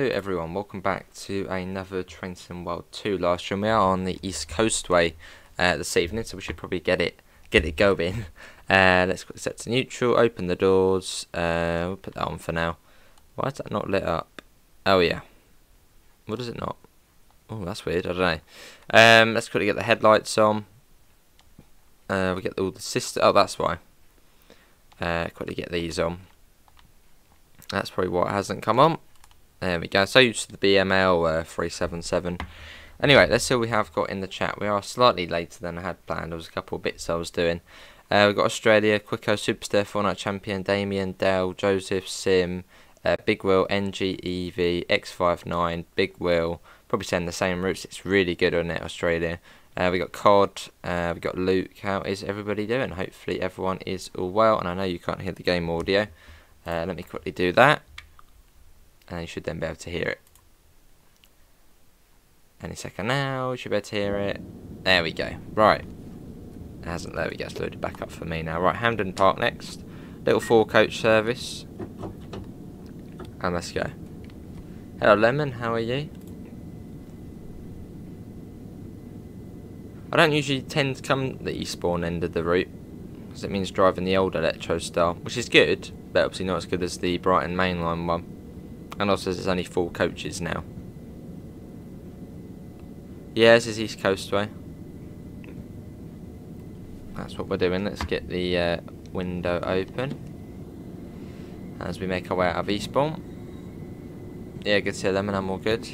Hello everyone, welcome back to another Train Sim World 2 live stream. We are on the East Coastway uh, this evening, so we should probably get it get it going. Uh, let's set to neutral, open the doors, uh, we'll put that on for now. Why is that not lit up? Oh yeah. What is it not? Oh, that's weird, I don't know. Um, let's quickly get the headlights on. Uh, we get all the system, oh that's why. Uh, quickly get these on. That's probably what hasn't come on. There we go. So used to the BML uh, 377. Anyway, let's see what we have got in the chat. We are slightly later than I had planned. There was a couple of bits I was doing. Uh, we've got Australia, Quico, Superstar, Fortnite Champion, Damien, Dale, Joseph, Sim, uh, Big Will, NGEV, X59, Big Will. Probably saying the same routes. It's really good on it, Australia. Uh, we got Cod, uh, we got Luke. How is everybody doing? Hopefully everyone is all well. And I know you can't hear the game audio. Uh, let me quickly do that. And you should then be able to hear it. Any second now, you should be able to hear it. There we go. Right. It hasn't, there we go, it's loaded back up for me now. Right, Hampden Park next. Little four coach service. And let's go. Hello Lemon, how are you? I don't usually tend to come the Eastbourne end of the route. Because it means driving the old Electrostar. Which is good, but obviously not as good as the Brighton mainline one. And also there's only four coaches now. Yeah, this is East Coastway. That's what we're doing. Let's get the uh, window open. As we make our way out of Eastbourne. Yeah, good to see them and I'm all good.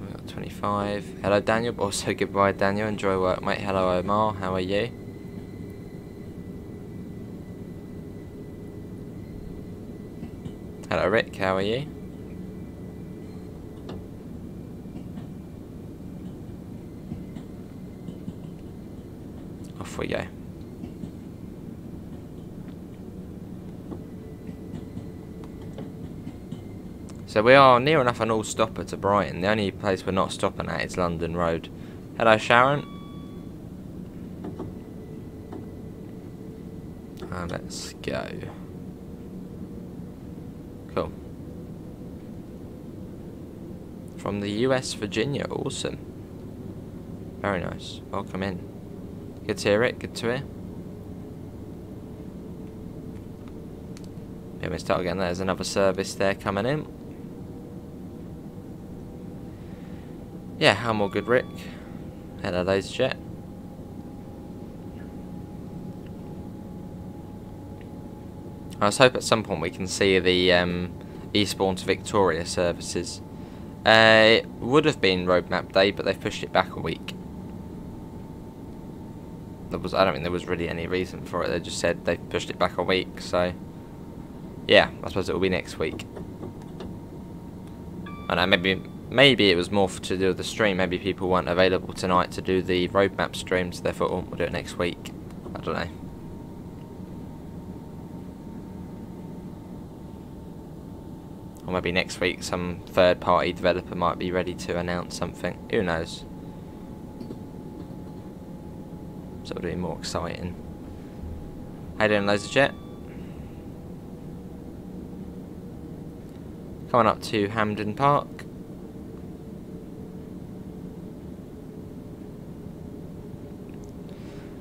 We got 25. Hello Daniel, also goodbye Daniel. Enjoy work mate. Hello Omar, how are you? Hello Rick, how are you? Off we go. So we are near enough an all-stopper to Brighton. The only place we're not stopping at is London Road. Hello Sharon. And let's go. Cool. From the US Virginia, awesome. Very nice. Welcome in. Good to hear it, good to hear. Yeah, we start again. There's another service there coming in. Yeah, I'm all good, Rick. Hello, ladies jet. I was hope at some point we can see the um, Eastbourne to Victoria services. Uh, it would have been roadmap day, but they've pushed it back a week. There was, I don't think there was really any reason for it. They just said they pushed it back a week, so yeah, I suppose it will be next week. I know, maybe maybe it was more to do with the stream. Maybe people weren't available tonight to do the roadmap stream, so they thought, oh, we'll do it next week. I don't know. Or maybe next week some third party developer might be ready to announce something. Who knows? So it'll be more exciting. How you doing, Laser Jet? Coming up to Hampden Park.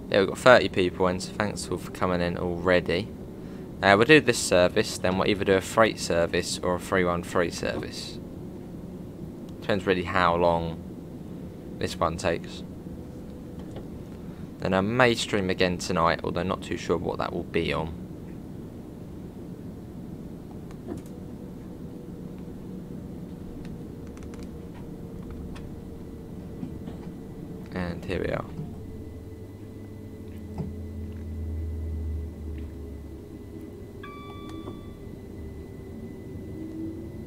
Yeah, we've got 30 people in, so thanks all for coming in already. Uh, we'll do this service, then we'll either do a freight service or a 313 service. Depends really how long this one takes. Then I may stream again tonight, although not too sure what that will be on. And here we are.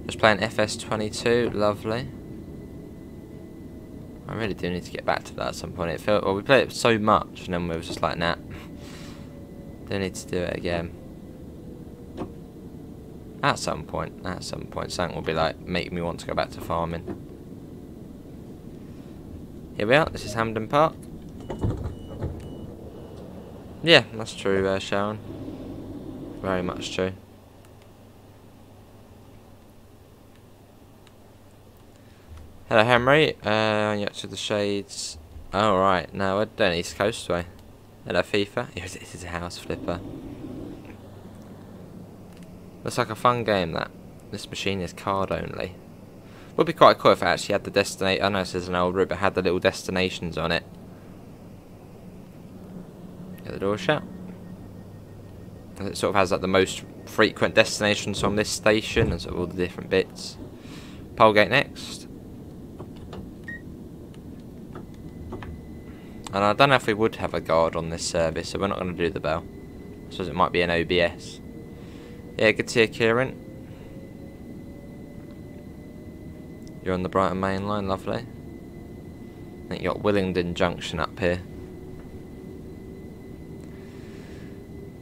Just playing FS22, lovely. I really do need to get back to that at some point. It felt well, we played it so much, and then we were just like, nah. don't need to do it again. At some point, at some point, something will be like make me want to go back to farming. Here we are. This is Hampden Park. Yeah, that's true, uh, Sharon. Very much true. Hello Henry, uh, you to the shades. Oh right, we're down East Coast way. Hello FIFA, This is a house flipper. Looks like a fun game that. This machine is card only. Would be quite cool if it actually had the destination. I know this is an old route, but had the little destinations on it. Get the door shut. It sort of has like the most frequent destinations from this station and sort of all the different bits. Polegate next. And I don't know if we would have a guard on this service, so we're not going to do the bell. I suppose it might be an OBS. Yeah, good to hear, Kieran. You're on the Brighton main line, lovely. I think you got Willingdon Junction up here.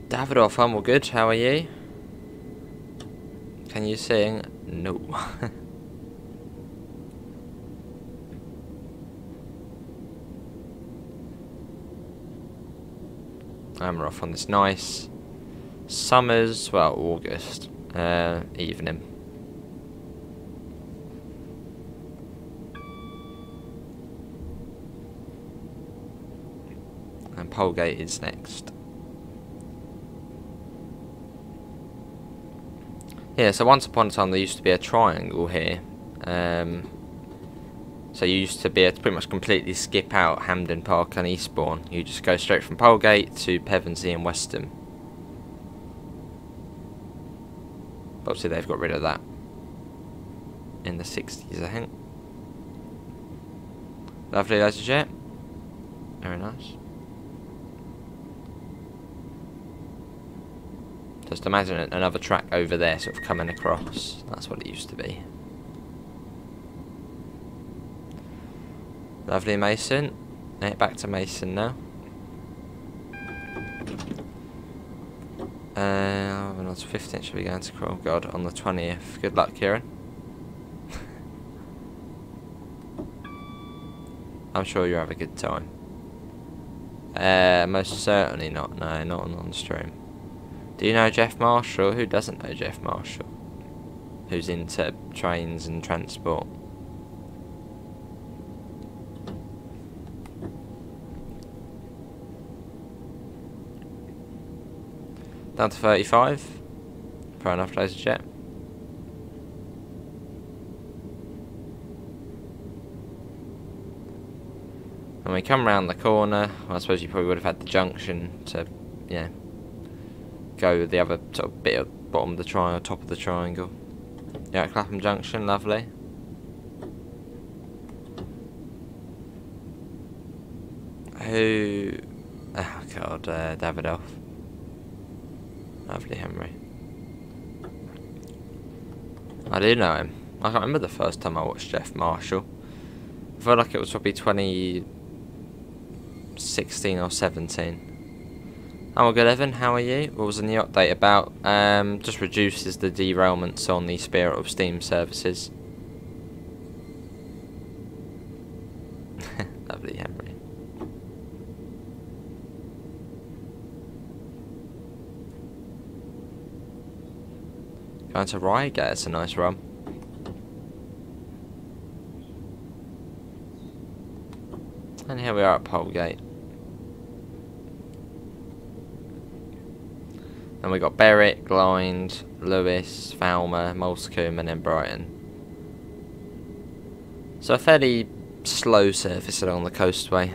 Davidoff, I'm all good. How are you? Can you sing? No. I'm off on this nice summer's, well, August uh, evening. And Polegate is next. Yeah, so once upon a time there used to be a triangle here. Um, so you used to be able to pretty much completely skip out Hampden Park and Eastbourne. You just go straight from Polegate to Pevensey and Westham. Obviously they've got rid of that in the 60s, I think. Lovely laser Very nice. Just imagine another track over there sort of coming across. That's what it used to be. Lovely Mason. Right, back to Mason now. Uh, I was 15th, should be going to Oh God, on the 20th. Good luck, Kieran. I'm sure you'll have a good time. Uh, most certainly not. No, not on the stream. Do you know Geoff Marshall? Who doesn't know Geoff Marshall? Who's into trains and transport? Down to 35. Fair enough, laser jet. And we come round the corner, well, I suppose you probably would have had the junction to, yeah, go the other sort of bit of bottom of the triangle, top of the triangle. Yeah, Clapham Junction, lovely. Who? Oh God, uh, Davidoff. Lovely Henry. I do know him. I can't remember the first time I watched Geoff Marshall. I feel like it was probably 2016 or 17. I'm all good, Evan. How are you? What was the new update about? Um, just reduces the derailments on the Spirit of Steam services. Lovely, Henry. Going to Reigate, it's a nice run. And here we are at Polegate. And we got Berwick, Glynde, Lewes, Falmer, Moulsecoomb and then Brighton. So a fairly slow surface along the coastway.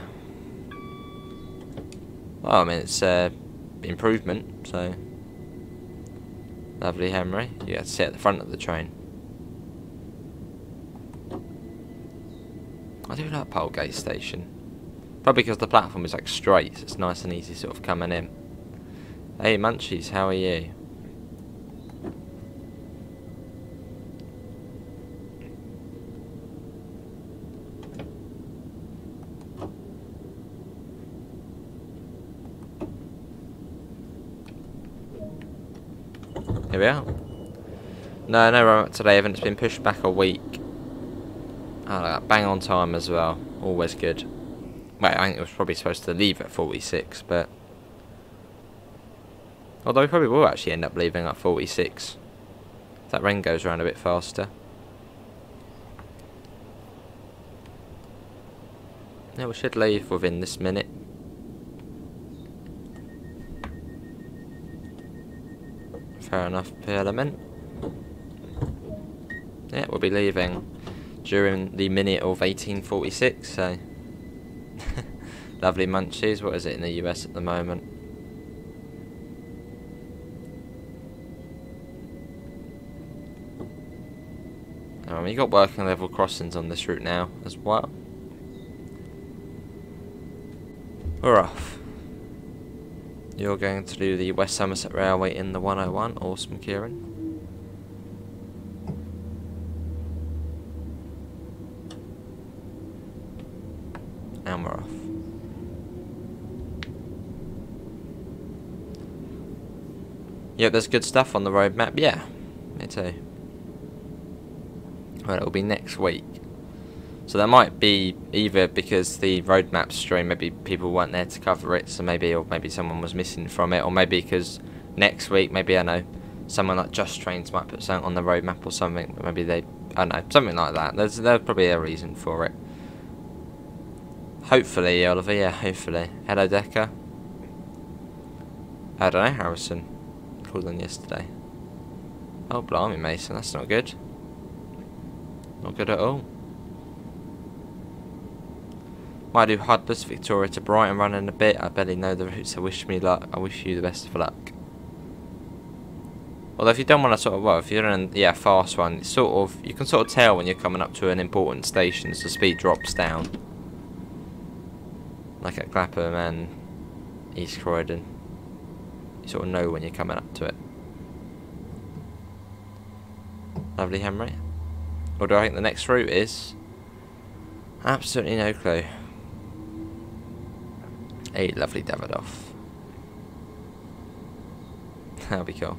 Well, I mean, it's uh, improvement, so... Lovely Henry. You get to sit at the front of the train. I do like Polegate Station. Probably because the platform is like straight, so it's nice and easy sort of coming in. Hey Munchies, how are you? Here we are. No, no today, Evan. It's been pushed back a week. Oh, bang on time as well. Always good. Wait, I think it was probably supposed to leave at 46, but Although we probably will actually end up leaving at 46. If that rain goes around a bit faster. Yeah, we should leave within this minute. Fair enough, element. Yeah, we'll be leaving during the minute of 1846, so... Lovely munchies, what is it in the US at the moment? Um, you got working level crossings on this route now as well. We're off. You're going to do the West Somerset Railway in the 101. Awesome, Kieran. And we're off. Yep, there's good stuff on the roadmap. Yeah, me too. Well, it'll be next week. That might be either because the roadmap stream, maybe people weren't there to cover it, so maybe, or maybe someone was missing from it, or maybe because next week, maybe I know, someone like Just Trains might put something on the roadmap or something. Maybe they, I don't know, something like that. There's there's probably a reason for it. Hopefully, Oliver. Yeah, hopefully. Hello, Decker. I don't know, Harrison. Called on yesterday. Oh, blimey, Mason. That's not good. Not good at all. Might do Hudbus, Victoria to Brighton run in a bit. I barely know the routes. I wish me luck. I wish you the best of luck. Although if you don't want to sort of, well, if you're in yeah, fast one, it's sort of, you can sort of tell when you're coming up to an important station as the speed drops down. Like at Clapham and East Croydon. You sort of know when you're coming up to it. Lovely Henry. Or do I think the next route is? Absolutely no clue. A lovely Davidoff. That'll be cool.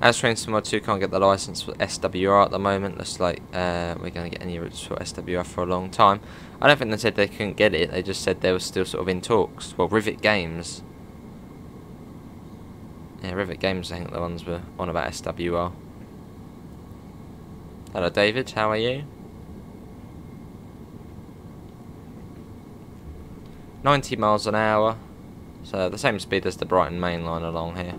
As Trains Mod 2 can't get the license for SWR at the moment, looks like uh, we're going to get any routes for SWR for a long time. I don't think they said they couldn't get it, they just said they were still sort of in talks. Well, Rivet Games. Yeah, Rivet Games, I think the ones were on about SWR. Hello David, how are you? 90 miles an hour. So the same speed as the Brighton main line along here.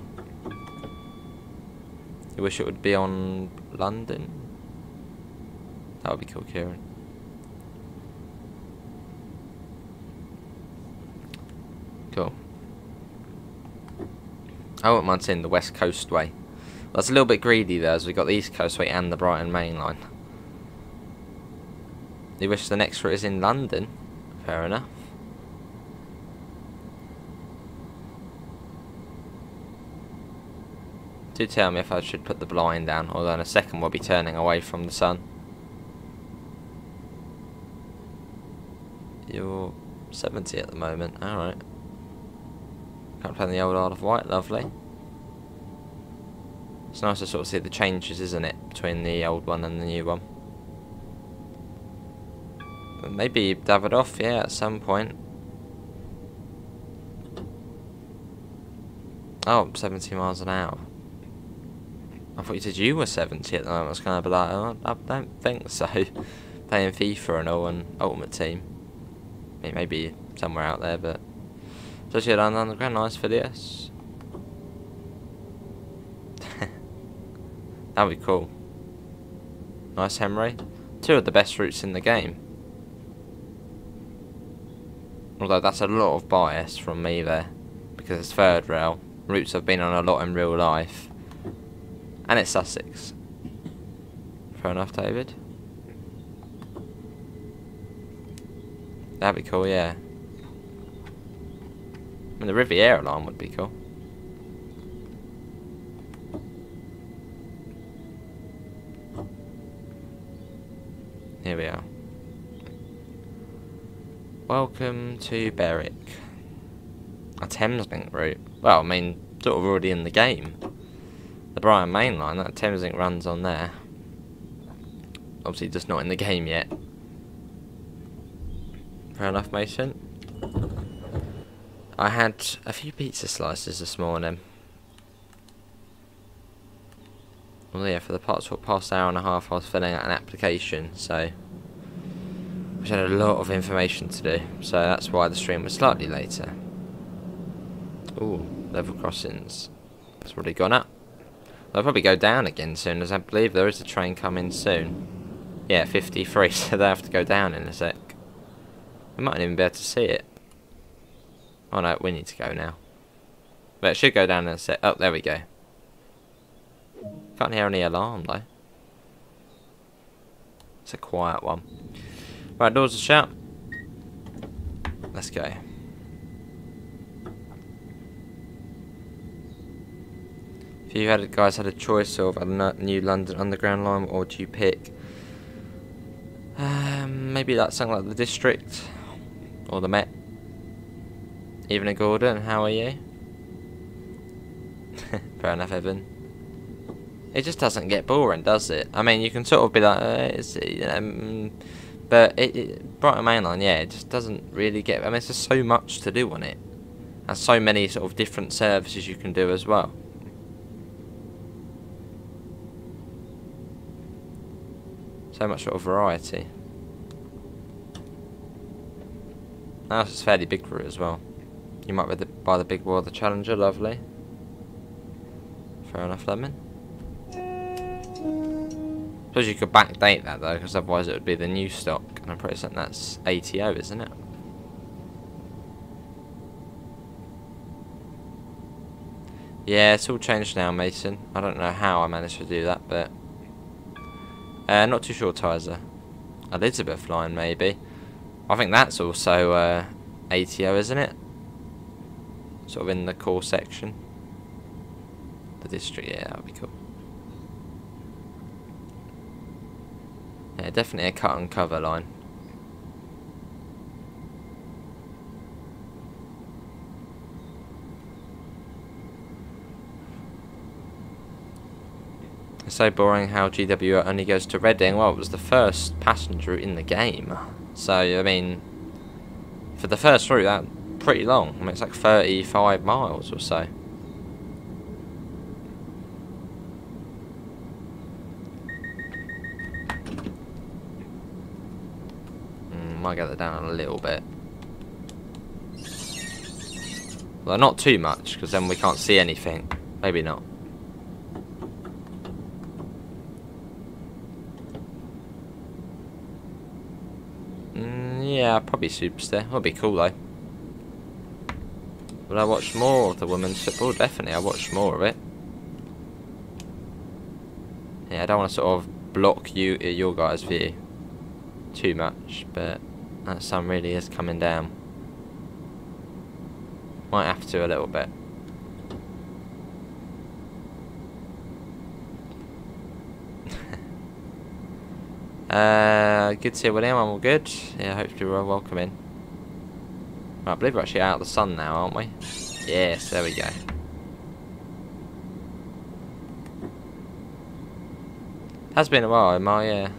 You wish it would be on London? That would be cool, Kieran. Cool. I wouldn't mind seeing the West Coast Way. That's a little bit greedy though, as we got the East Coast Way and the Brighton main line. You wish the next route is in London? Fair enough. Do tell me if I should put the blind down, although in a second we'll be turning away from the sun. You're 70 at the moment, alright. Can't play the old Isle of Wight, lovely. It's nice to sort of see the changes, isn't it, between the old one and the new one. Maybe Davidoff, yeah, at some point. Oh, 70 miles an hour. I thought you said you were 70 at the moment. I was kind of like, oh, I don't think so. Playing FIFA and all and Ultimate Team. Maybe somewhere out there, but... Especially at Underground, nice for this. That'd be cool. Nice Henry. Two of the best routes in the game. Although that's a lot of bias from me there. Because it's third rail. Routes I've been on a lot in real life. And it's Sussex. Fair enough, David. That'd be cool, yeah. I mean, the Riviera line would be cool. Here we are. Welcome to Berwick. A Thameslink route. Well, I mean, sort of already in the game. The Brighton Main Line, that Thameslink runs on there. Obviously just not in the game yet. Fair enough, Mason. I had a few pizza slices this morning. Well, yeah, for the past, past hour and a half, I was filling out an application, so which had a lot of information to do, so that's why the stream was slightly later. Ooh, level crossings. It's already gone up. They'll probably go down again soon, as I believe there is a train coming soon. Yeah, 53, so they'll have to go down in a sec. We might not even be able to see it. Oh no, we need to go now. But it should go down in a sec. Oh, there we go. Can't hear any alarm though. It's a quiet one. Right, doors are shut. Let's go. If you had guys had a choice of a new London Underground line, what would you pick? Um, maybe that's something like the District or the Met. Evening, Gordon. How are you? Fair enough, Evan. It just doesn't get boring, does it? I mean, you can sort of be like, uh, it's, mm, but it, it, Brighton Mainline, yeah, it just doesn't really get. I mean, there's just so much to do on it, and so many sort of different services you can do as well. So much sort of variety. Now it's fairly big for route as well. You might buy the, buy the big wall, the Challenger, lovely. Fair enough, Lemon. Suppose you could backdate that though, because otherwise it would be the new stock, and I'm pretty certain that's ATO, isn't it? Yeah, it's all changed now, Mason. I don't know how I managed to do that, but... Uh, not too sure, Tizer. Elizabeth line, maybe. I think that's also uh, ATO, isn't it? Sort of in the core section. The district, yeah, that would be cool. Yeah, definitely a cut and cover line. It's so boring how GW only goes to Reading. Well, it was the first passenger in the game. So, I mean, for the first route, that pretty long. I mean, it's like 35 miles or so. Mm, might get that down a little bit. Well, not too much, because then we can't see anything. Maybe not. Yeah, probably Superstar. Would be cool though. Will I watch more of the women's football? Definitely, I watch more of it. Yeah, I don't want to sort of block you uh, your guys' view too much, but that sun really is coming down. Might have to a little bit. Uh, good to see you, William. I'm all good. Yeah, hopefully we're all welcome in. I believe we're actually out of the sun now, aren't we? Yes, there we go. Has been a while, my yeah.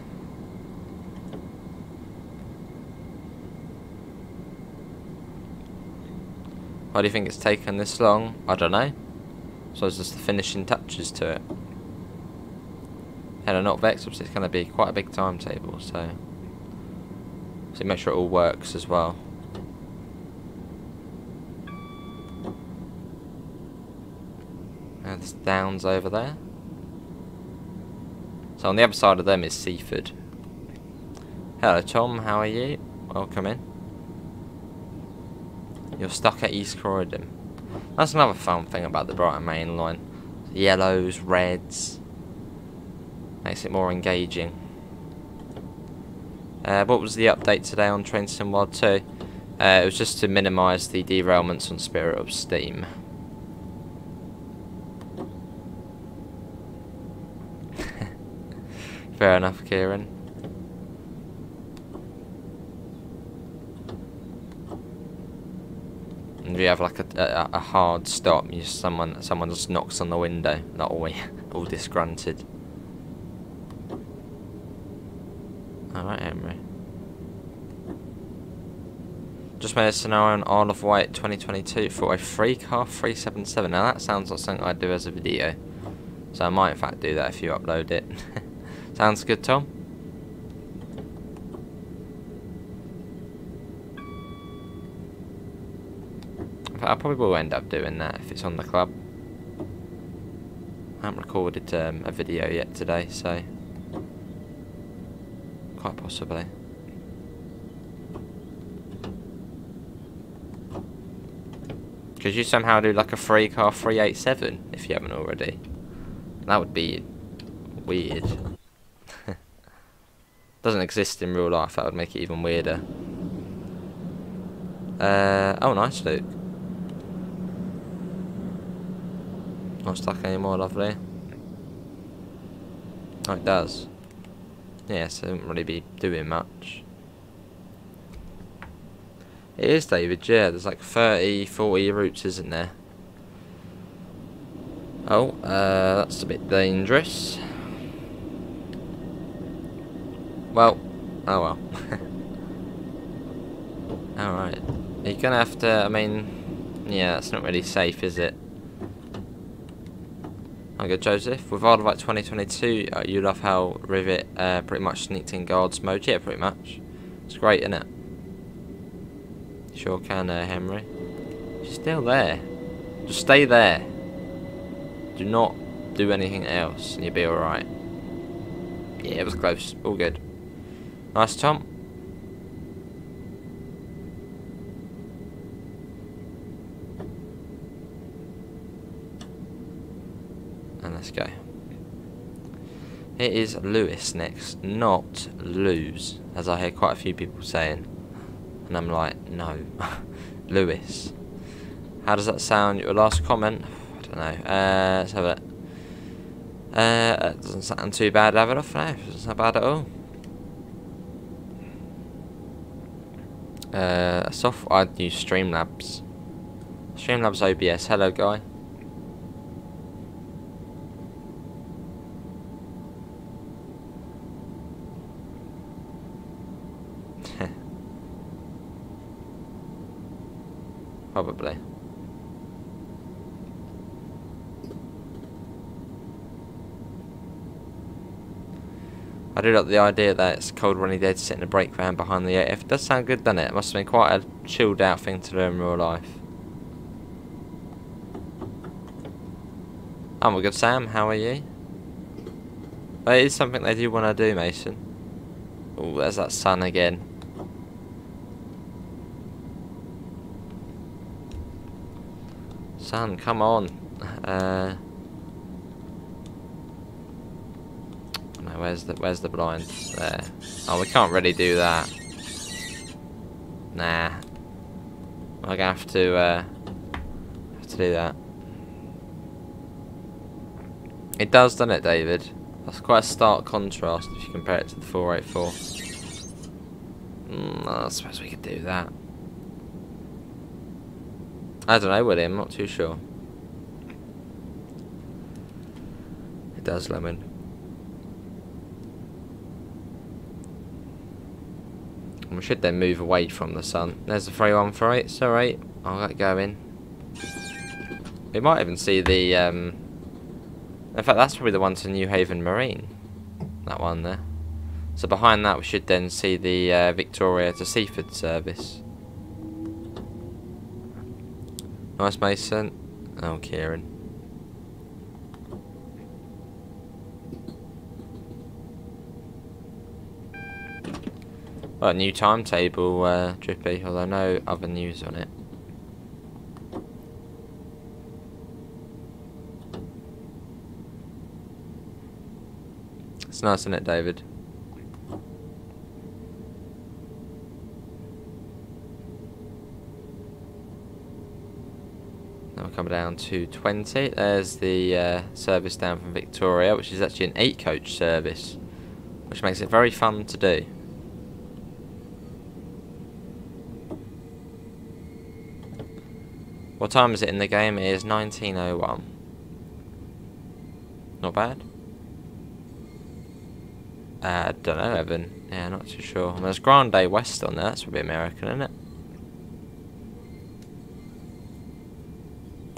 Why do you think it's taken this long? I don't know. So it's just the finishing touches to it. I'm not vexed, obviously it's going to be quite a big timetable, so... So make sure it all works as well. And there's Downs over there. So on the other side of them is Seaford. Hello Tom, how are you? Welcome in. You're stuck at East Croydon. That's another fun thing about the Brighton Main Line. Yellows, reds. Makes it more engaging. Uh, what was the update today on Train Sim World 2? Uh, it was just to minimise the derailments on Spirit of Steam. Fair enough, Kieran. and you have like a, a, a hard stop, you someone someone just knocks on the window, not all all disgruntled. Alright, Emery. Just made a scenario on Isle of Wight 2022 for a free car 377. Now that sounds like something I'd do as a video. So I might in fact do that if you upload it. Sounds good, Tom? I probably will end up doing that if it's on the club. I haven't recorded um, a video yet today, so quite possibly. Could you somehow do like a free car 387 if you haven't already? That would be weird. Doesn't exist in real life, that would make it even weirder. Uh, oh nice Luke. Not stuck anymore, lovely. Oh, it does. Yeah, so it won't really be doing much. It is, David, yeah. There's like 30, 40 routes, isn't there? Oh, uh, that's a bit dangerous. Well, oh well. Alright. You're gonna have to, I mean, yeah, that's not really safe, is it? I'm good, Joseph. With Artivite 2022, uh, you love how Rivet uh, pretty much sneaked in guards mode. Yeah, pretty much. It's great, isn't it? Sure can, uh, Henry. She's still there. Just stay there. Do not do anything else, and you'll be alright. Yeah, it was close. All good. Nice, Tom. And let's go. It is Lewes next, not lose, as I hear quite a few people saying. And I'm like, no, Lewes. How does that sound? Your last comment? I don't know. Uh, let's have it. Uh, it doesn't sound too bad, have off now. It doesn't sound bad at all. Uh, soft, I'd use Streamlabs. Streamlabs OBS. Hello, guy. Probably. I do like the idea that it's cold running dead sitting in a brake van behind the 8F. It does sound good, doesn't it? It must have been quite a chilled out thing to do in real life. I'm oh, good, Sam. How are you? It is something they do want to do, Mason. Oh, there's that sun again. Sun, come on. Uh, no, where's the where's the blind? There. Oh, we can't really do that. Nah. I'm gonna have to uh, have to do that. It does, doesn't it, David? That's quite a stark contrast if you compare it to the 484. Mm, I suppose we could do that. I don't know, William. I'm not too sure. It does, Lemon. We should then move away from the sun. There's the 313. It's alright. I'll get going. We might even see the... Um, in fact, that's probably the one to Newhaven Marine. That one there. So behind that, we should then see the uh, Victoria to Seaford service. Nice Mason. Oh, Kieran. Well, new timetable, uh, Drippy, although no other news on it. It's nice, isn't it, David? Now we come down to 20. There's the uh, service down from Victoria, which is actually an 8 coach service, which makes it very fun to do. What time is it in the game? It is 19.01. Not bad. Uh, don't know, Evan. Yeah, not too sure. I there's Grande West on there. That's probably American, isn't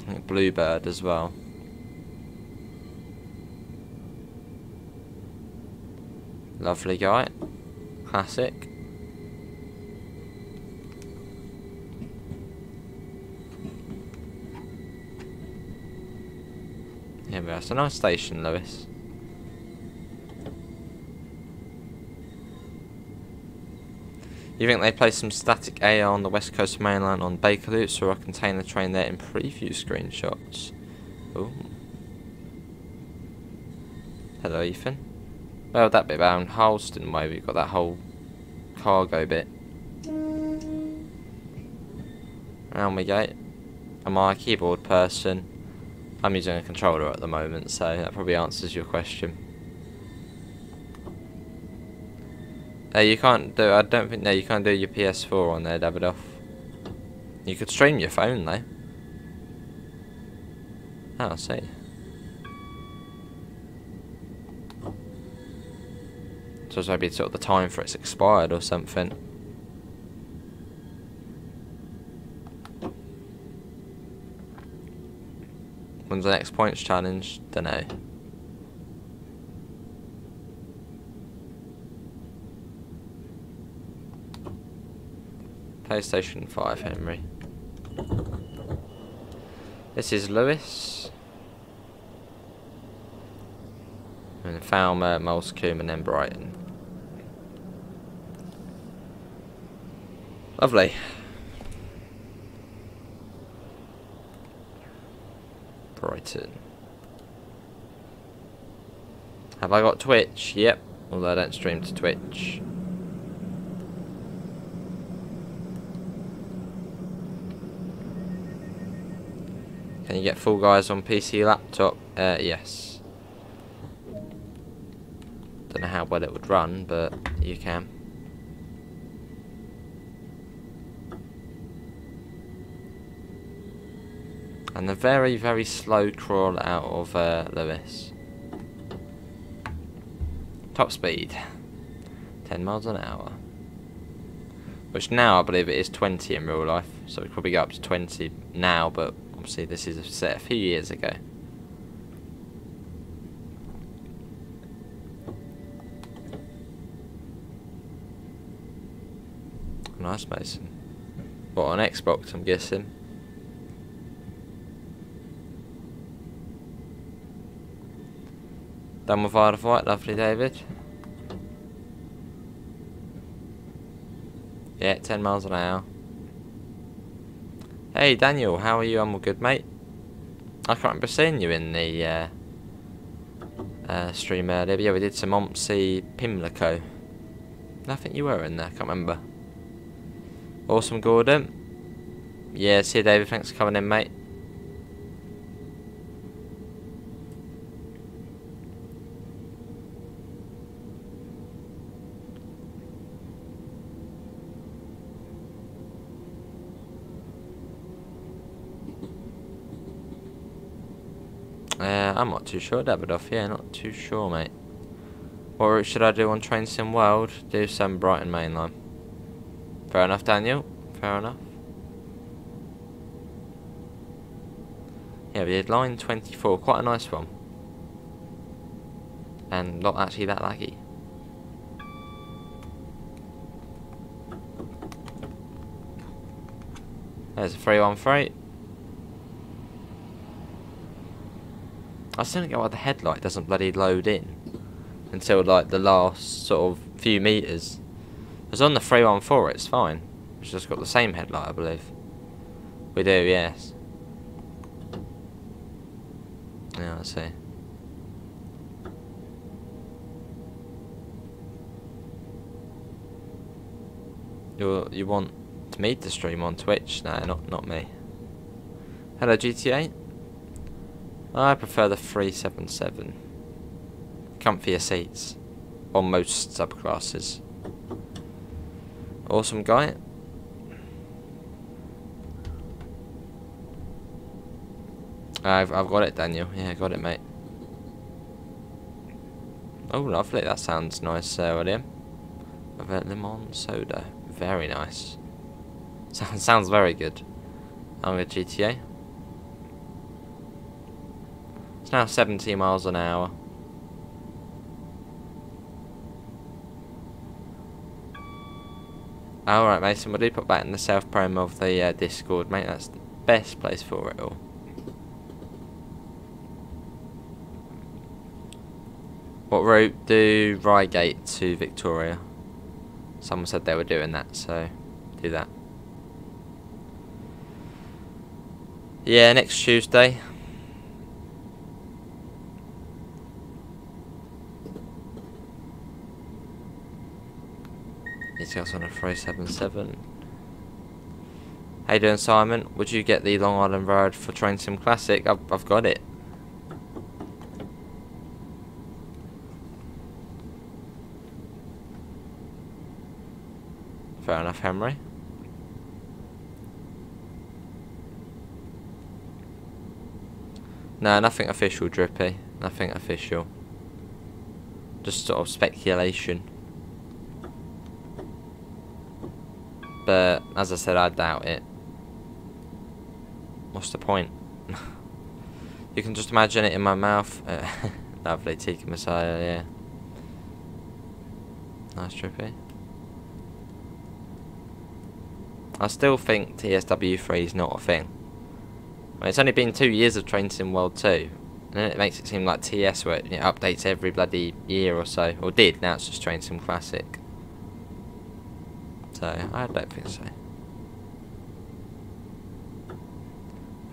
it? Bluebird as well. Lovely guy. Classic. Are. It's a nice station, Lewes. You think they placed some static AI on the west coast main line on Bakerloo, so I contain the train there in preview screenshots. Ooh. Hello, Ethan. Well, that bit around Harlesden way, we've got that whole cargo bit. Around we go. Am I a keyboard person? I'm using a controller at the moment, so that probably answers your question. Uh, you can't do. I don't think. No, you can't do your PS4 on there, Davidoff. You could stream your phone though. Oh, I see. So maybe sort of the time for it's expired or something. When's the next points challenge? Dunno. PlayStation 5, Henry. This is Lewes. And Falmer, Moulsecoomb and then Brighton. Lovely. Brighton. Have I got Twitch? Yep. Although I don't stream to Twitch. Can you get Fall Guys on PC laptop? Uh, yes. Don't know how well it would run, but you can. And a very, very slow crawl out of uh, Lewes. Top speed. 10 miles an hour. Which now I believe it is 20 in real life. So could probably go up to 20 now, but Obviously, this is a set a few years ago. Nice, Mason. What, on Xbox, I'm guessing? Done with of Fight, lovely, David. Yeah, 10 miles an hour. Hey Daniel, how are you? I'm all good, mate. I can't remember seeing you in the uh, uh, stream earlier, but yeah, we did some Omsi Pimlico. I think you were in there, I can't remember. Awesome, Gordon. Yeah, see you, David. Thanks for coming in, mate. Uh, I'm not too sure, Davidoff. Yeah, not too sure, mate. What route should I do on Train Sim World? Do some Brighton Mainline. Fair enough, Daniel. Fair enough. Yeah, we did line 24. Quite a nice one. And not actually that laggy. There's a 313. I still don't get why the headlight doesn't bloody load in until like the last sort of few meters. Because on the 314 it's fine. It's just got the same headlight I believe. We do, yes. Yeah, I see. You you want me to stream on Twitch? No, not not me. Hello GTA. I prefer the 377. Comfier seats on most subclasses. Awesome guy. I've I've got it, Daniel. Yeah, got it, mate. Oh, lovely. That sounds nice, uh, William. A lemon soda. Very nice. Sounds sounds very good. I'm a GTA now 70 miles an hour. Alright, Mason, we'll do put that in the self promo of the uh, Discord, mate. That's the best place for it all. What route do Reigate to Victoria? Someone said they were doing that, so do that. Yeah, next Tuesday. Got on a 377. How you doing, Simon? Would you get the Long Island Road for Train Sim Classic? I've, I've got it. Fair enough, Henry. No, nothing official, Drippy. Nothing official. Just sort of speculation. But, as I said, I doubt it. What's the point? you can just imagine it in my mouth. Lovely, Tiki Messiah, yeah. Nice, trippy. I still think TSW3 is not a thing. I mean, it's only been two years of Train Sim World 2, and then it makes it seem like TS where it updates every bloody year or so, or did, now it's just Train Sim Classic. So, I don't think so.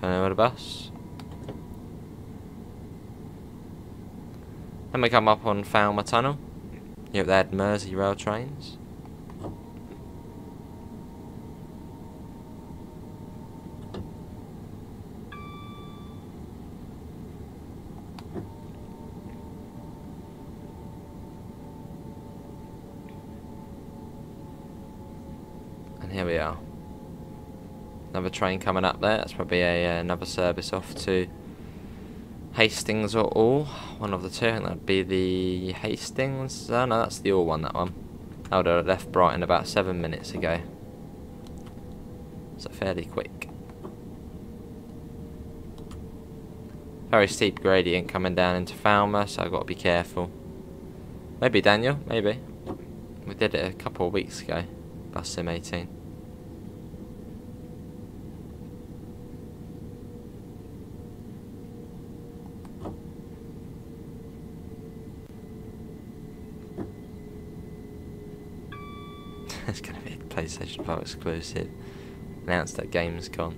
Anyway, what a bus. Then we come up on Falmer Tunnel. Have they had Merseyrail trains. And here we are. Another train coming up there. That's probably a, uh, another service off to Hastings or Ore. One of the two. Think that'd be the Hastings. Oh no, that's the Ore one, that one. I would have left Brighton about seven minutes ago. So fairly quick. Very steep gradient coming down into Falmer, so I've got to be careful. Maybe Daniel, maybe. We did it a couple of weeks ago. Bus Sim 18. it's going to be a PlayStation 5 exclusive. Announced at Gamescom.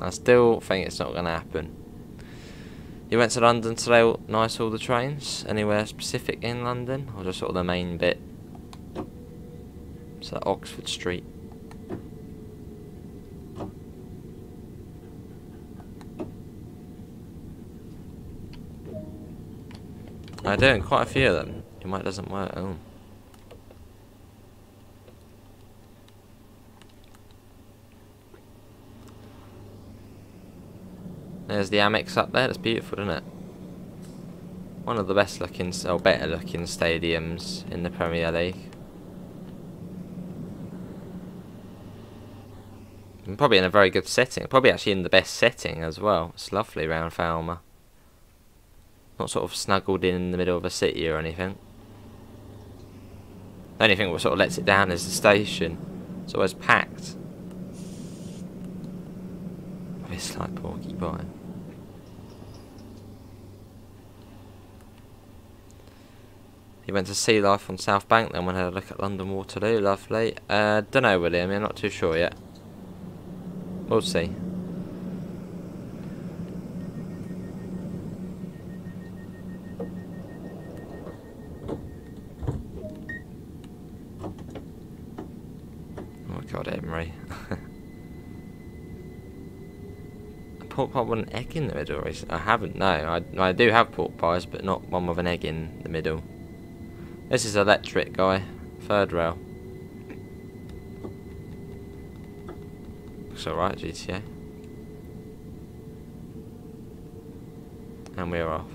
I still think it's not going to happen. You went to London today, nice all the trains? Anywhere specific in London? Or just sort of the main bit? So Oxford Street. I don't, quite a few of them. It might doesn't work. Oh. There's the Amex up there. That's beautiful, isn't it? One of the best looking, or better looking stadiums in the Premier League. And probably in a very good setting. Probably actually in the best setting as well. It's lovely around Falmer. Not sort of snuggled in, the middle of a city or anything. The only thing that sort of lets it down is the station. It's always packed. It's like porcupine. He went to Sea Life on South Bank, then went had a look at London Waterloo, lovely. Uh, don't know, William, I'm not too sure yet. We'll see. Oh god, Emery. pork pie with an egg in the middle? I haven't, no. I, I do have pork pies, but not one with an egg in the middle. This is electric, guy. Third rail. Looks alright, GTA. And we're off.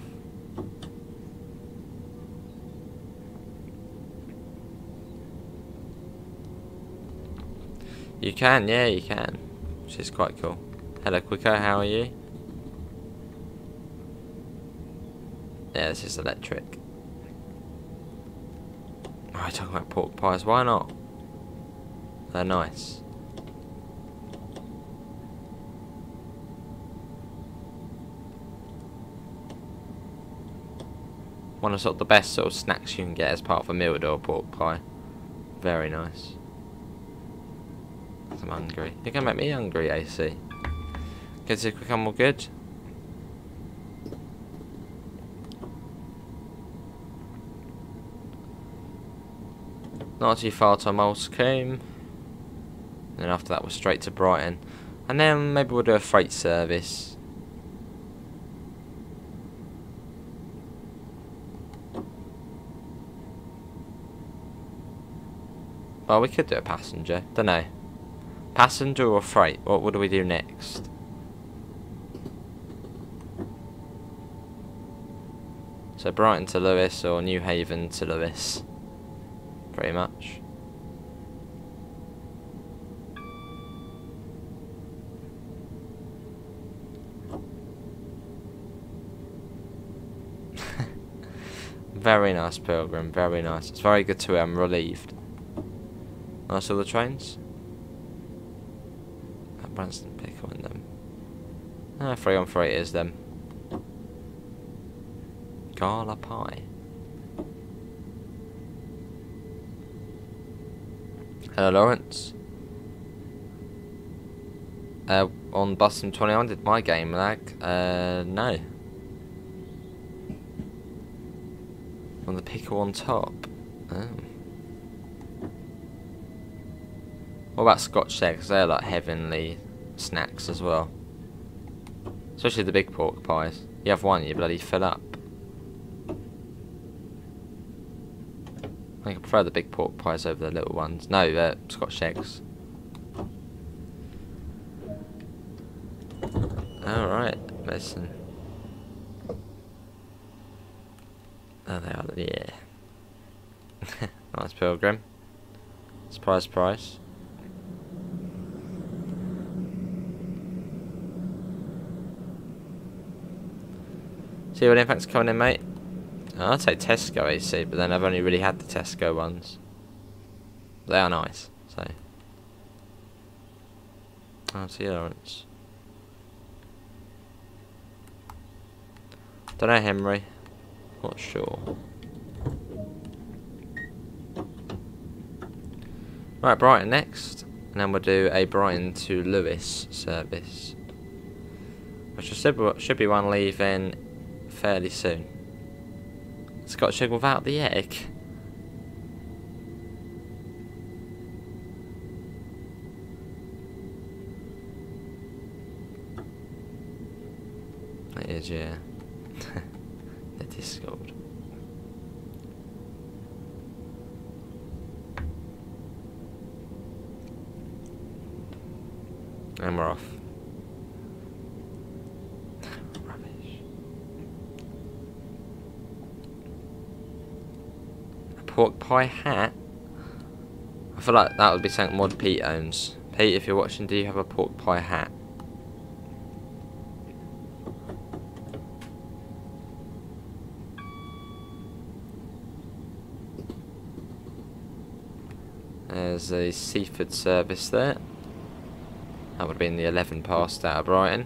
You can, yeah, you can. Which is quite cool. Hello, Quicker, how are you? Yeah, this is electric. Oh, I talk about pork pies. Why not? They're nice. One of sort of the best sort of snacks you can get as part of a meal or pork pie. Very nice. I'm hungry. You're gonna make me hungry, AC. Does it become more good? Not too far to Moulsecoomb. Then after that we're straight to Brighton. And then maybe we'll do a freight service. Well, we could do a passenger. Don't know. Passenger or freight? What, do we do next? So Brighton to Lewes or Newhaven to Lewes. Pretty much. very nice pilgrim, very nice. It's very good to am um, relieved. Nice all the trains. At Branston Pickle in them. Ah, three on three it is them. Gala pie. Hello Lawrence. Uh, on Boston 21 did my game lag? Uh, no. On the pickle on top. Oh. What about Scotch eggs? They're like heavenly snacks as well. Especially the big pork pies. You have one, you bloody fill up. I think I prefer the big pork pies over the little ones. No, uh, Scotch eggs. Alright, listen. Oh, they are, yeah. nice pilgrim. Surprise price. See what impact's coming in, mate? I'd say Tesco AC, but then I've only really had the Tesco ones. They are nice, so. Oh, see Lawrence. Don't know Henry. Not sure. Right, Brighton next. And then we'll do a Brighton to Lewes service. Which should be one leaving fairly soon. Scotch egg without the egg. It is, yeah. is gold. And we're off. Pork pie hat. I feel like that would be something Mod Pete owns. Pete, if you're watching, do you have a pork pie hat? There's a Seaford service there. That would have been the 11 past out of Brighton.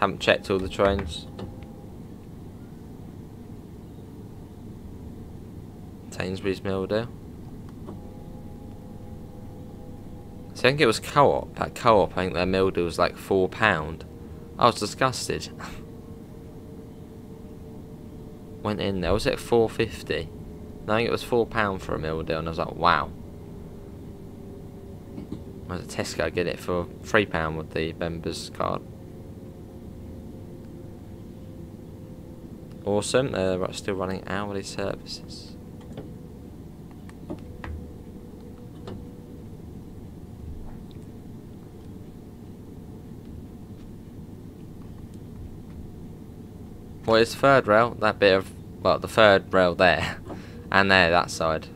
Haven't checked all the trains. Sainsbury's Milldale. I think it was co-op. At co-op, I think their meal was like £4. I was disgusted. Went in there. Was it four fifty? I think it was £4 for a meal deal, and I was like, wow. I was at Tesco, get it for £3 with the members card. Awesome, uh, they're still running hourly services. Well, it's third rail, that bit of, well, the third rail there, and there, that side.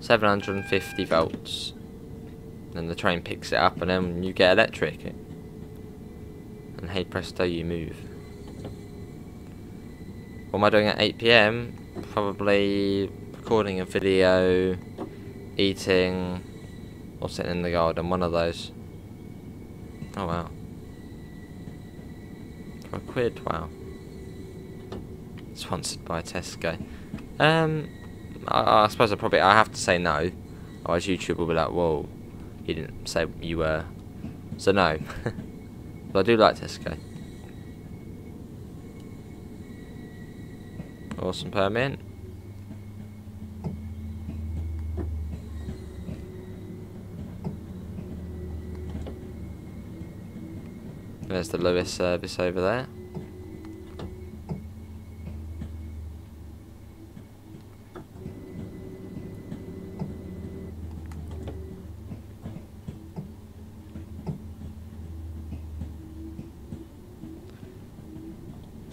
750 volts. Then the train picks it up, and then you get electric. And hey presto, you move. What am I doing at 8 pm? Probably recording a video, eating, or sitting in the garden. One of those. Oh wow. For a quid, wow. Sponsored by Tesco. Um, I, I suppose I probably I have to say no. Otherwise YouTube will be like, whoa, you didn't say you were. So no. but I do like Tesco. Awesome permit. There's the Lewes service over there.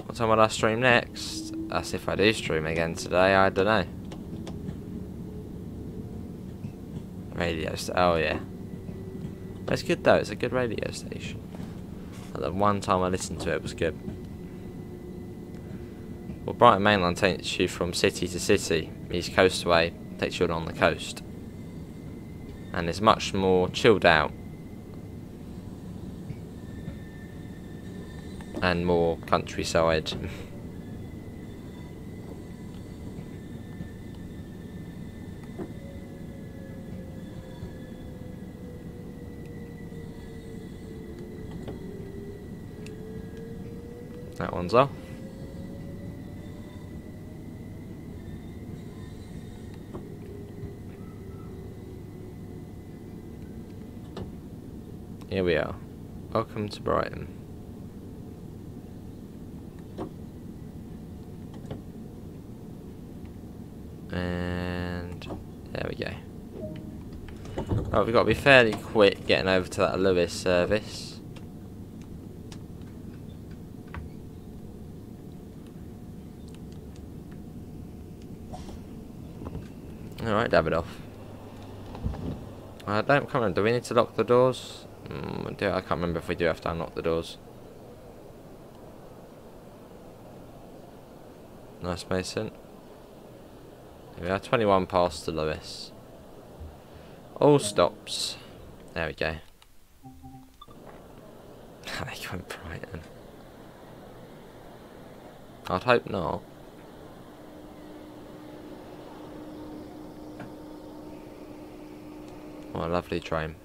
What time will I stream next? That's if I do stream again today, I don't know. Radio oh yeah. That's good though, it's a good radio station. The one time I listened to it was good. Well, Brighton Mainline takes you from city to city. East Coast Way takes you along the coast. And it's much more chilled out. And more countryside. that one's off. Here we are. Welcome to Brighton. And there we go. Oh, we've got to be fairly quick getting over to that Lewes service. Alright, Davidoff. I don't remember. Do we need to lock the doors? Mm, do, I can't remember if we do have to unlock the doors. Nice Mason. We are, 21 past to Lewes. All stops. There we go. they in Brighton. I'd hope not. What a lovely train.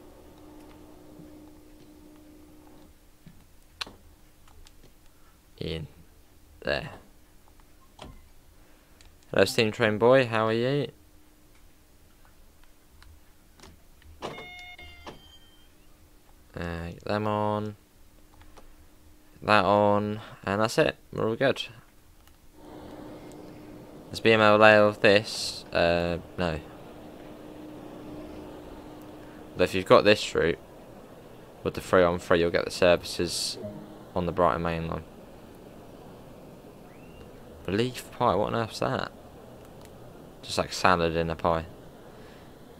In there. Hello, Steam Train Boy, how are you? Uh, them on. That on. And that's it. We're all good. There's BML layer of this. Uh, no. But if you've got this route, with the 3 on 3, you'll get the services on the Brighton main line. Leaf pie, what on earth's that? Just like salad in a pie.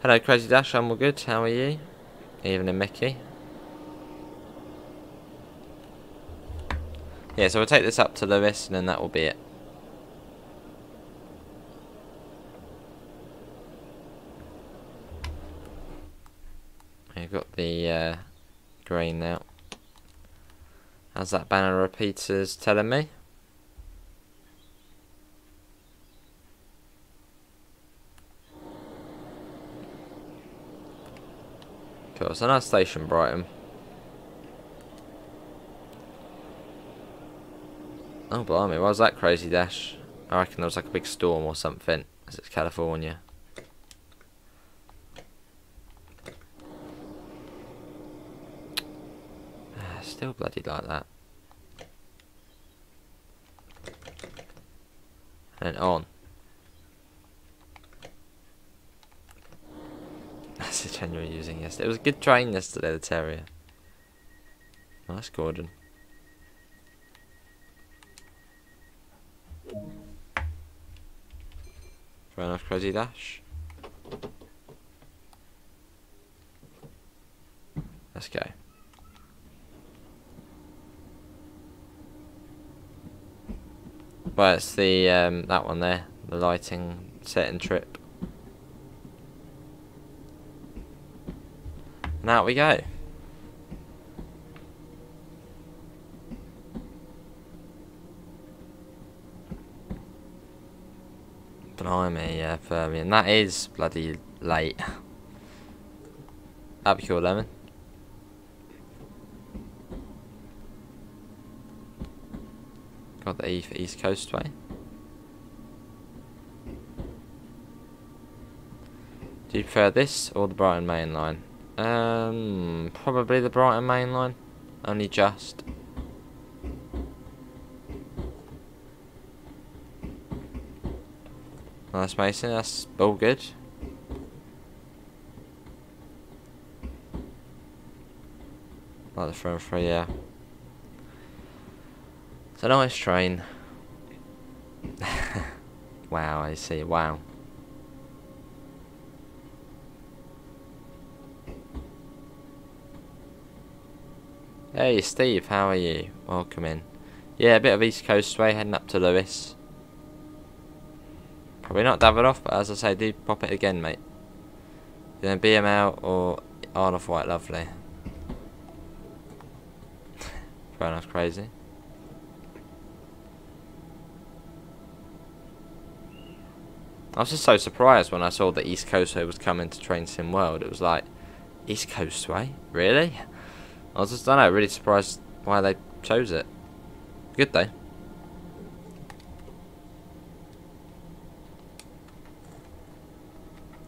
Hello Crazy Dash, I'm all good, how are you? Evening Mickey. Yeah, so we'll take this up to Lewes and then that will be it. Got the uh, green now. How's that banner repeaters telling me? Cool, it's a nice station, Brighton. Oh, blimey, why was that crazy dash? I reckon there was like a big storm or something, as it's California. Still bloody like that. And on. That's the train you were using yesterday. It was a good train yesterday, the Terrier. Nice, Gordon. Fair enough, Crazy Dash. Let's go. Well, it's the um, that one there, the lighting setting trip. And out we go. Blimey, yeah, Fermion. That is bloody late. Be cool, Lemon. Got the E for East Coast Way. Do you prefer this or the Brighton Main Line? Um, probably the Brighton Main Line. Only just. Nice Mason, that's all good. Like the front three, yeah. It's a nice train. wow, I see, wow. Hey Steve, how are you? Welcome in. Yeah, a bit of East Coast way, heading up to Lewes. Probably not Davidoff, but as I say, do pop it again, mate. Then BML or Isle of Wight, lovely. Very nice, crazy. I was just so surprised when I saw that East Coast was coming to Train Sim World. It was like, East Coast Way? Really? I was just, I don't know, really surprised why they chose it. Good though.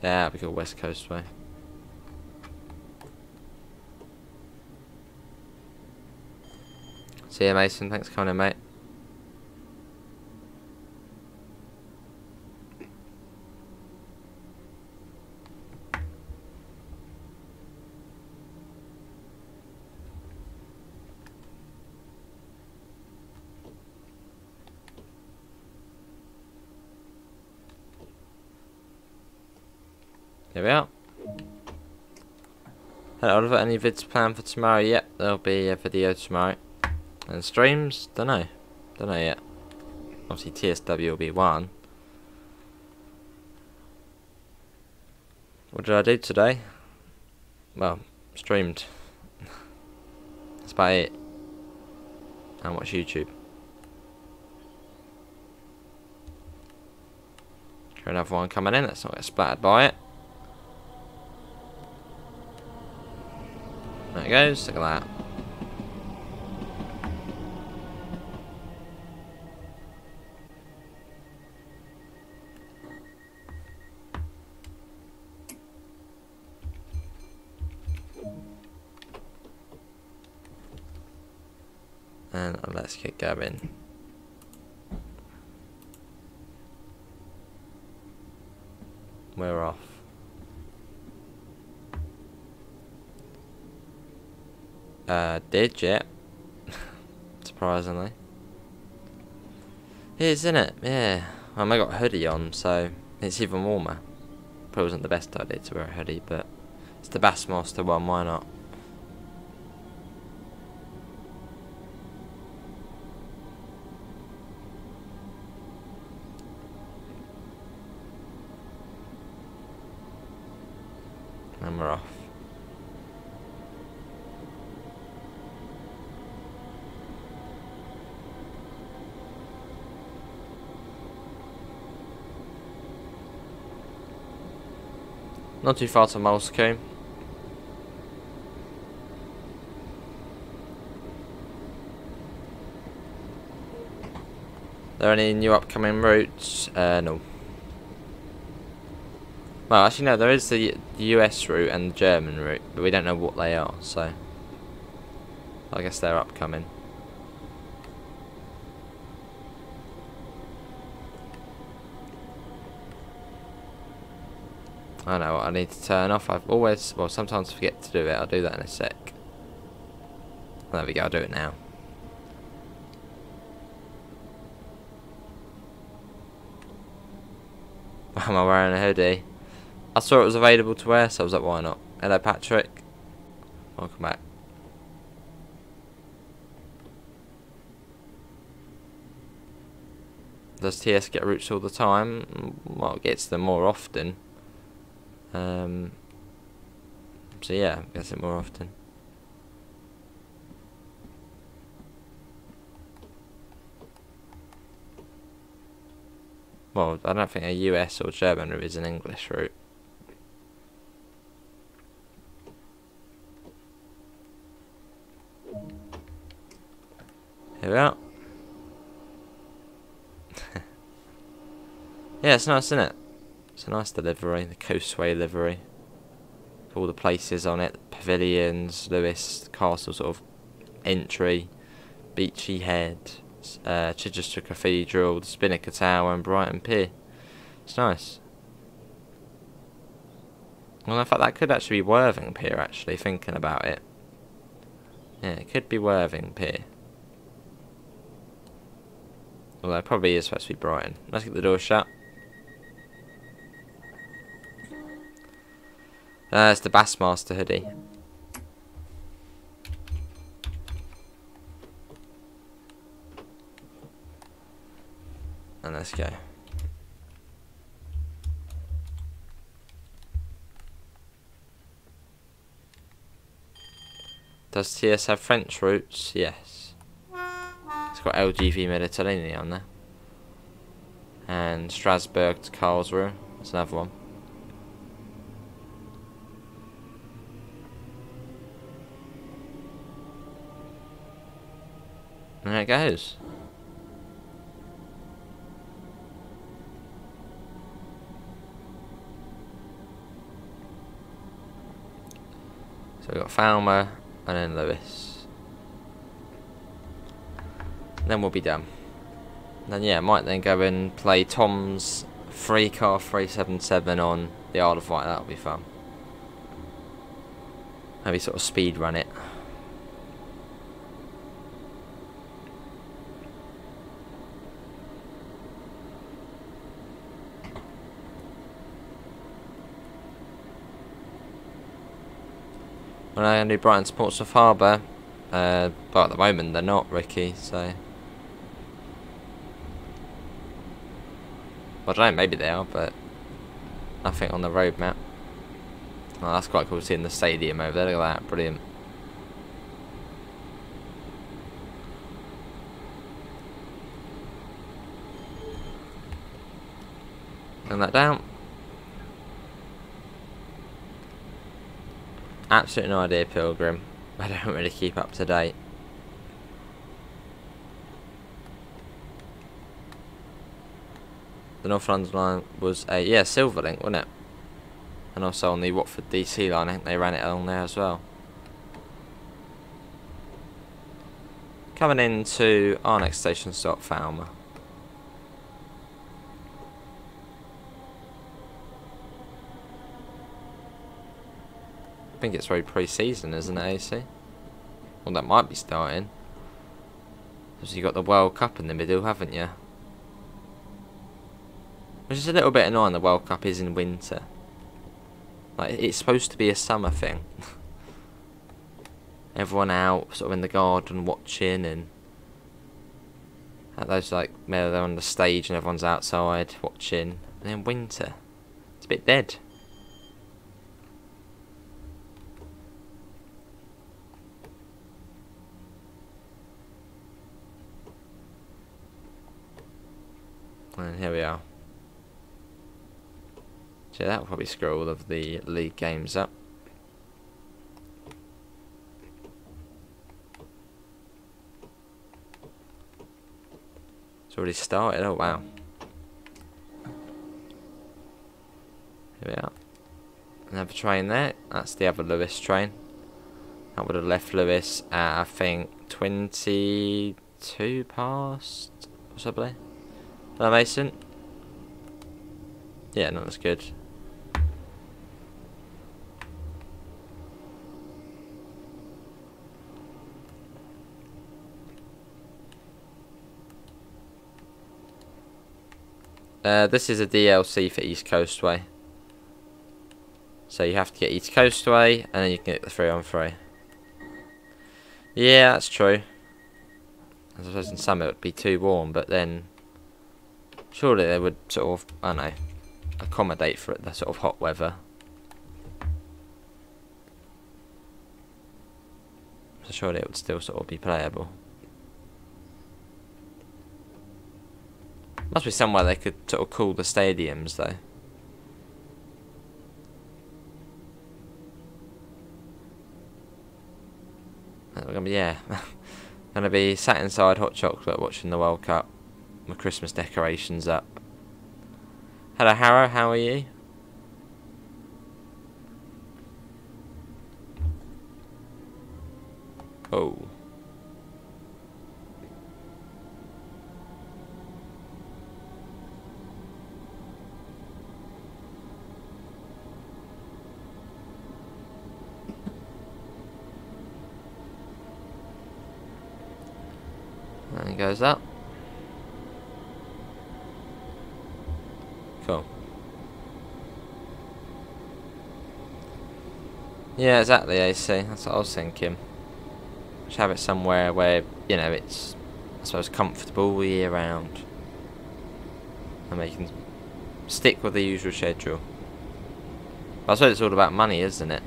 Yeah, we go West Coast Way. See you, Mason. Thanks for coming in, mate. Here we are. Oliver, any vids planned for tomorrow? Yep, there'll be a video tomorrow. And streams? Dunno. Dunno yet. Obviously TSW will be one. What did I do today? Well, streamed. That's about it. And watch YouTube. Another one coming in, let's not get splattered by it. There it goes, look at that. And let's get going. We're off. Uh, did yet. Surprisingly. It is, isn't it? Yeah. Well, I got a hoodie on, so it's even warmer. Probably wasn't the best idea to wear a hoodie, but it's the Bassmaster one, why not? And we're off. Not too far to Moulsecoomb. There are any new upcoming routes? Uh, no. Well, actually no, there is the US route and the German route, but we don't know what they are, so... I guess they're upcoming. I know I need to turn off. I've always, well, sometimes forget to do it. I'll do that in a sec. There we go, I'll do it now. Why am I wearing a hoodie? I saw it was available to wear, so I was like, why not? Hello, Patrick. Welcome back. does TS get roots all the time? Well, it gets them more often. Um, so yeah, I guess it more often. Well, I don't think a US or German route is an English route. Here we are. yeah, it's nice, isn't it? It's a nice delivery, the Coastway livery. All the places on it, pavilions, Lewes Castle sort of entry, Beachy Head, uh, Chichester Cathedral, the Spinnaker Tower and Brighton Pier. It's nice. Well, in fact, that could actually be Worthing Pier, actually, thinking about it. Yeah, it could be Worthing Pier. Although it probably is supposed to be Brighton. Let's get the door shut. Ah, There's the Bassmaster hoodie. And let's go. Does TS have French roots? Yes. It's got LGV Mediterranean on there. And Strasbourg to Karlsruhe. That's another one. And it goes. So we've got Falmer and then Lewes. And then we'll be done. And then yeah, might then go and play Tom's free car 377 on the Isle of Wight, that'll be fun. Maybe sort of speed run it. When I do Brighton Portsmouth Harbour, uh, but at the moment they're not, Ricky, so... Well, I don't know, maybe they are, but nothing on the roadmap. Oh, that's quite cool seeing the stadium over there, look at that, brilliant. Turn that down. Absolutely no idea, Pilgrim. I don't really keep up to date. The North London line was a, yeah, Silverlink, wasn't it? And also on the Watford DC line, I think they ran it along there as well. Coming into our next station stop, Falmer. I think it's very pre-season, isn't it, AC? Well, that might be starting. Because you got the World Cup in the middle, haven't you? Which is a little bit annoying, the World Cup is in winter. Like, it's supposed to be a summer thing. Everyone out, sort of in the garden watching, and... At those, like, maybe they're on the stage and everyone's outside watching. And then winter. It's a bit dead. And here we are. So that will probably screw all of the league games up. It's already started, oh wow. Here we are. Another train there, that's the other Lewes train. That would have left Lewes at I think 22 past, possibly. Hello, Mason. Yeah, no, that's good. Uh, this is a DLC for East Coastway. So you have to get East Coastway, and then you can get the 3 on 3. Yeah, that's true. I suppose in summer it would be too warm, but then Surely they would sort of, I know, accommodate for it, the sort of hot weather. So surely it would still sort of be playable. Must be somewhere they could sort of cool the stadiums though. gonna be yeah, gonna be sat inside hot chocolate watching the World Cup, with Christmas decorations up. Hello Harrow, how are you? Oh. There goes that. Cool. Yeah, exactly, AC. That's what I was thinking. Just have it somewhere where, you know, it's, I suppose, comfortable all year round. And they can stick with the usual schedule. But I suppose it's all about money, isn't it?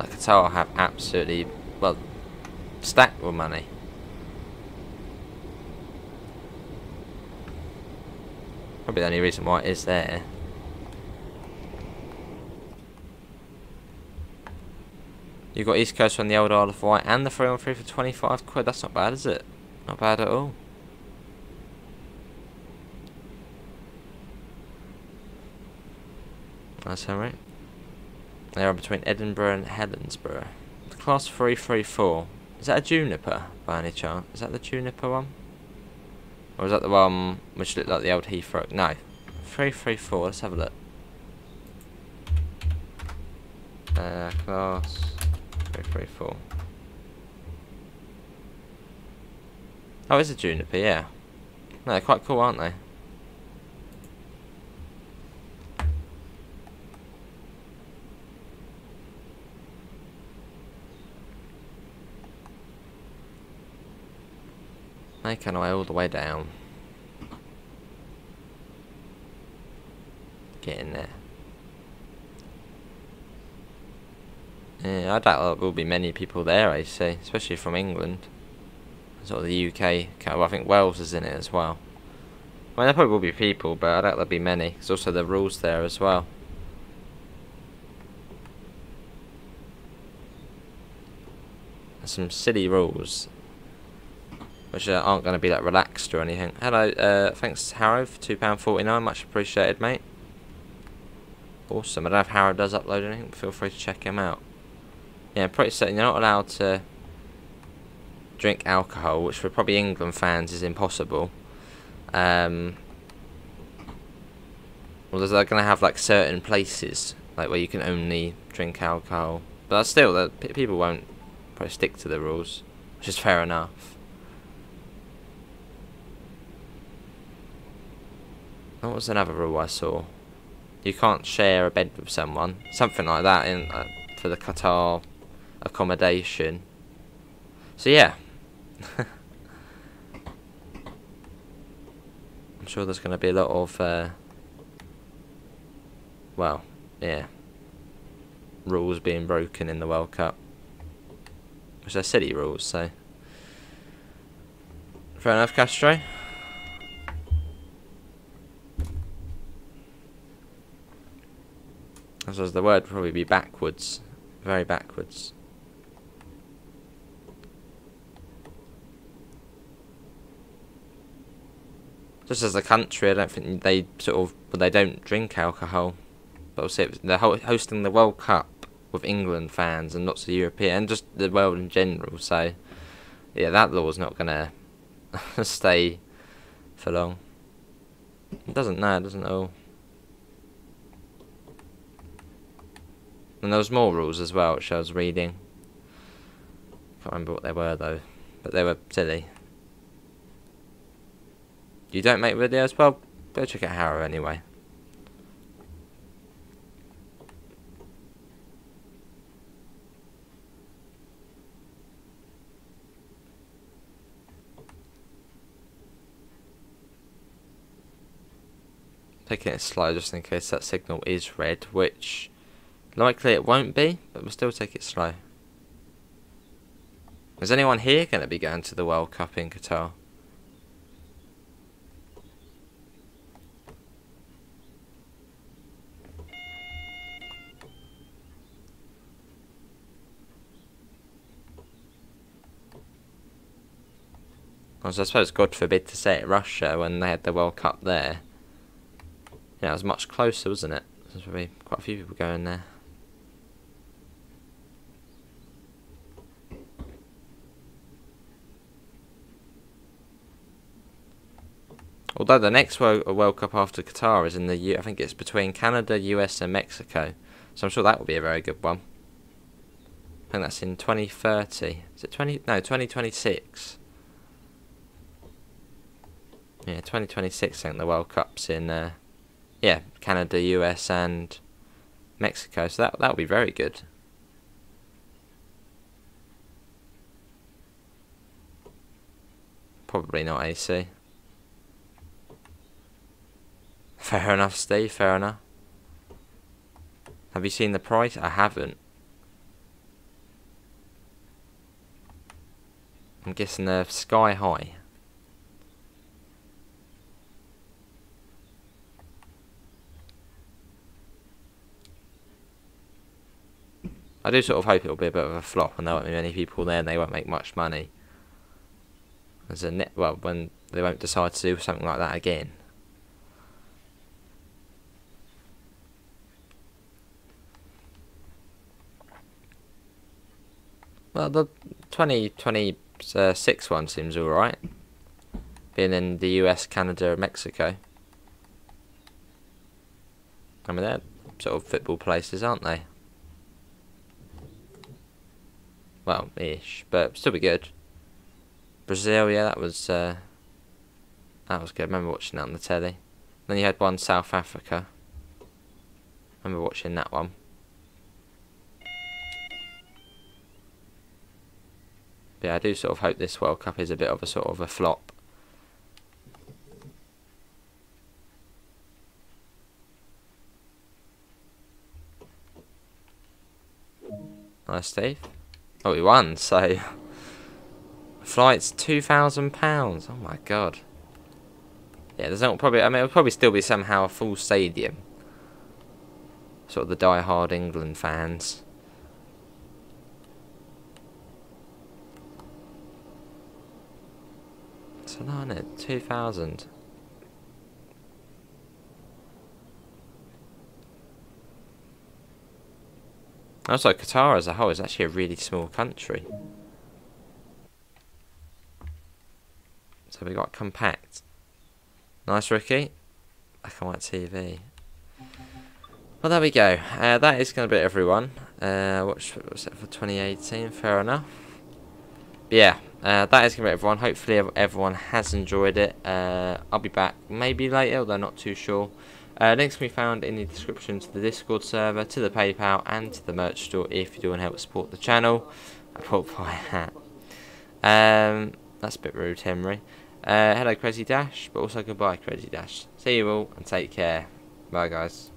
Like I tell I have absolutely, well, stacked with money. Probably the only reason why it is there. You got East Coast on the old Isle of Wight and the 3 on 3 for 25 quid. That's not bad, is it? Not bad at all. That's alright. They are between Edinburgh and Helensburgh. Class 334. Is that a Juniper by any chance? Is that the Juniper one? Or is that the one which looked like the old Heathrow? No. 334, let's have a look. Uh, class 334. Oh, it's a Juniper, yeah. No, they're quite cool, aren't they? Making our way all the way down. Get in there. Yeah, I doubt there will be many people there, I say, especially from England. Sort of the UK. Well, I think Wales is in it as well. I mean, there probably will be people, but I doubt there'll be many. There's also the rules there as well. Some silly rules which uh, aren't going to be like relaxed or anything. Hello, uh, thanks Harrow for £2.49, much appreciated mate. Awesome, I don't know if Harrow does upload anything, feel free to check him out. Yeah, pretty certain you're not allowed to drink alcohol, which for probably England fans is impossible. Um, well, they're going to have like certain places, like where you can only drink alcohol. But still, the, people won't probably stick to the rules, which is fair enough. What was another rule I saw? You can't share a bed with someone. Something like that in uh, for the Qatar accommodation. So yeah. I'm sure there's going to be a lot of, uh, well, yeah, rules being broken in the World Cup. Which are silly rules, so. Fair enough, Castro. I suppose the word would probably be backwards. Very backwards. Just as a country, I don't think they sort of, well, they don't drink alcohol. But say they're hosting the World Cup with England fans and lots of European, and just the world in general. So, yeah, that law's not gonna stay for long. It doesn't know, it doesn't know. And there was more rules as well, which I was reading. Can't remember what they were though, but they were silly. You don't make videos? Well, go check out Harrow anyway. taking it slow just in case that signal is red, which likely it won't be, but we'll still take it slow. Is anyone here going to be going to the World Cup in Qatar? I suppose God forbid to say it, Russia, when they had the World Cup there. Yeah, it was much closer, wasn't it? There's probably quite a few people going there. Although the next World, World Cup after Qatar is in the U, I think it's between Canada, US, and Mexico. So I'm sure that will be a very good one. I think that's in 2030. Is it 20? No, 2026. Yeah, 2026. I think the World Cup's in. Uh, yeah, Canada, US, and Mexico. So that that would be very good. Probably not AC. Fair enough, Steve. Fair enough. Have you seen the price? I haven't. I'm guessing they're sky high. I do sort of hope it'll be a bit of a flop and there won't be many people there and they won't make much money. As a net, well, when they won't decide to do something like that again. Well, the 2026 one seems alright. Being in the US, Canada, and Mexico. I mean, they're sort of football places, aren't they? Well, ish, but still be good. Brazil, yeah, that was uh, that was good. I remember watching that on the telly. Then you had one South Africa. I remember watching that one. But yeah, I do sort of hope this World Cup is a bit of a sort of a flop. Nice, Steve. Oh, we won, so... Flight's £2,000. Oh my god. Yeah, there's not probably... I mean, it'll probably still be somehow a full stadium. Sort of the die-hard England fans. Solana, 2000. And also, Qatar as a whole is actually a really small country. So we got compact. Nice, Ricky. Black and white TV. Well, there we go. Uh, that is going to be everyone. Uh, what's, what's it for 2018? Fair enough. But yeah, uh, that is going to be everyone. Hopefully, everyone has enjoyed it. Uh, I'll be back maybe later, although not too sure. Uh, links can be found in the description to the Discord server, to the PayPal, and to the merch store if you do want to help support the channel. I bought my hat. Um, that's a bit rude, Henry. Uh, hello, Crazy Dash, but also goodbye, Crazy Dash. See you all, and take care. Bye, guys.